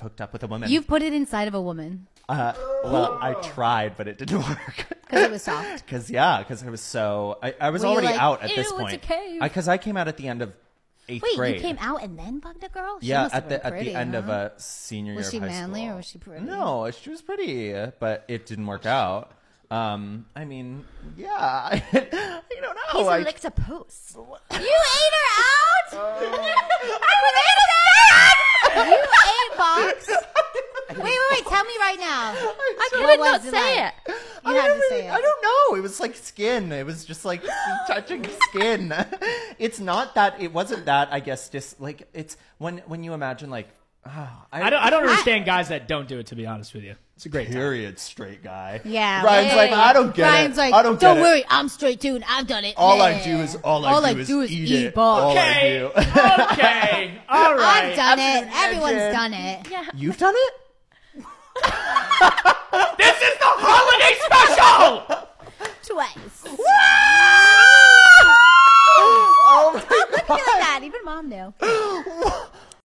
hooked up with a woman. You've put it inside of a woman uh, well, I tried, but it didn't work. because it was soft. Because yeah, because I was so I, I was Were you already like, out at "Ew, this it's a point. cave"? Because I, came out at the end of eighth Wait, grade. you came out and then fucked a girl? She yeah, must have at been the at pretty, the end of huh? a senior year Was year she of high manly school. or was she pretty? No, she was pretty, but it didn't work out. Um, I mean, yeah, I, don't know. He's I, a licktopus. You ate her out? I was innocent! You ate Box? Wait, wait, wait. Tell me right now. I What could was not say like? it. You I have don't to say it. I don't know. It was like skin. It was just like touching skin. It's not that. It wasn't that. I guess just like it's when when you imagine like. ah, I don't. I don't understand guys that don't do it. To be honest with you, it's a great time. Period, straight guy. Yeah. Ryan's yeah, like, yeah. I don't get Ryan's it. like, I don't don't get it." worry, I'm straight too, and I've done it. All I do is all I do is eat it. Box. All I Okay. do. okay. All right. I've done it. Absolute Everyone's done it. Yeah. You've done it. This is the holiday special. Twice. Oh my Look at that. Even mom knew.